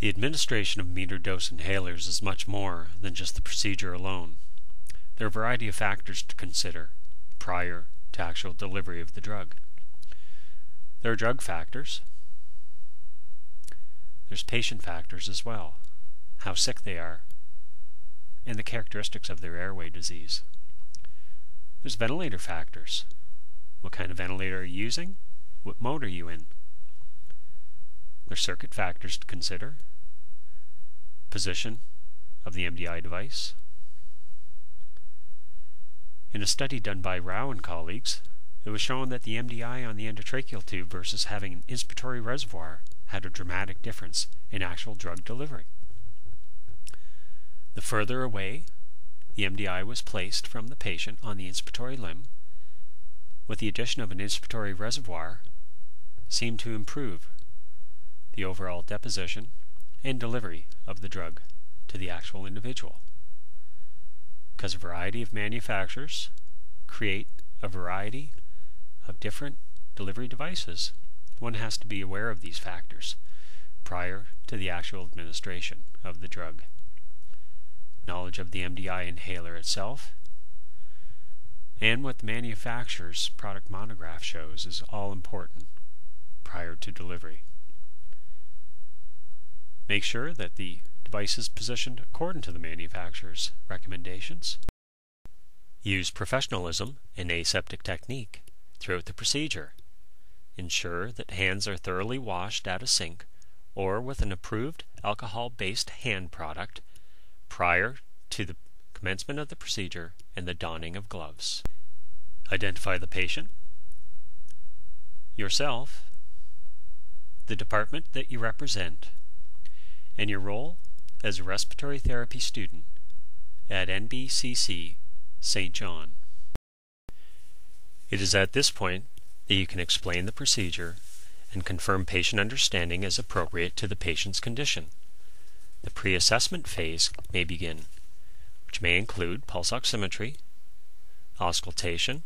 The administration of metered dose inhalers is much more than just the procedure alone. There are a variety of factors to consider prior to actual delivery of the drug. There are drug factors. There's patient factors as well, how sick they are, and the characteristics of their airway disease. There's ventilator factors. What kind of ventilator are you using? What mode are you in? There's circuit factors to consider. Position of the MDI device. In a study done by Rao and colleagues, it was shown that the MDI on the endotracheal tube versus having an inspiratory reservoir had a dramatic difference in actual drug delivery. The further away the MDI was placed from the patient on the inspiratory limb, with the addition of an inspiratory reservoir, seemed to improve the overall deposition and delivery of the drug to the actual individual. Because a variety of manufacturers create a variety of different delivery devices, one has to be aware of these factors prior to the actual administration of the drug. Knowledge of the MDI inhaler itself and what the manufacturer's product monograph shows is all important prior to delivery. Make sure that the device is positioned according to the manufacturer's recommendations. Use professionalism and aseptic technique throughout the procedure. Ensure that hands are thoroughly washed at a sink or with an approved alcohol-based hand product prior to the commencement of the procedure and the donning of gloves. Identify the patient, yourself, the department that you represent, and your role as a respiratory therapy student at NBCC Saint John. It is at this point that you can explain the procedure and confirm patient understanding as appropriate to the patient's condition. The pre-assessment phase may begin, which may include pulse oximetry, auscultation,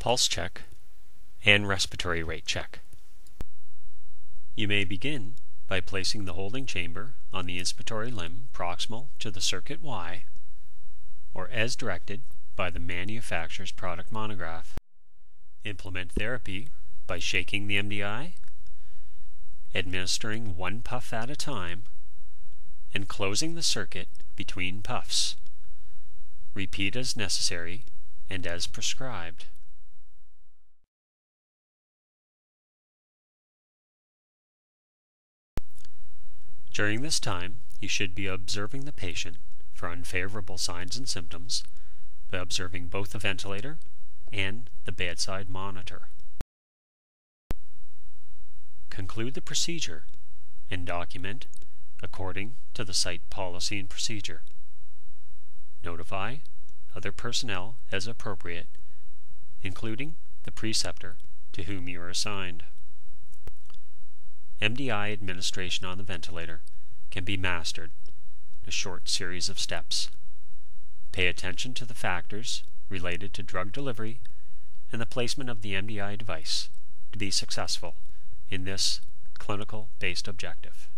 pulse check, and respiratory rate check. You may begin by placing the holding chamber on the inspiratory limb proximal to the circuit Y, or as directed by the manufacturer's product monograph. Implement therapy by shaking the MDI, administering one puff at a time, and closing the circuit between puffs. Repeat as necessary and as prescribed. During this time, you should be observing the patient for unfavorable signs and symptoms by observing both the ventilator and the bedside monitor. Conclude the procedure and document according to the site policy and procedure. Notify other personnel as appropriate, including the preceptor to whom you are assigned. MDI administration on the ventilator can be mastered in a short series of steps. Pay attention to the factors related to drug delivery and the placement of the MDI device to be successful in this clinical based objective.